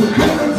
We're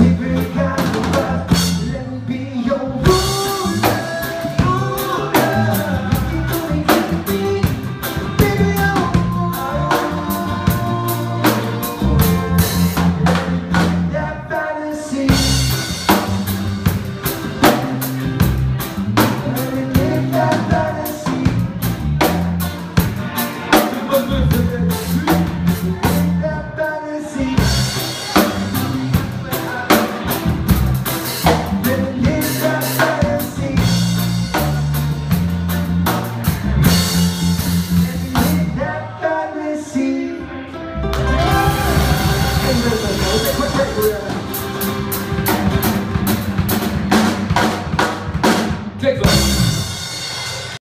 Yeah.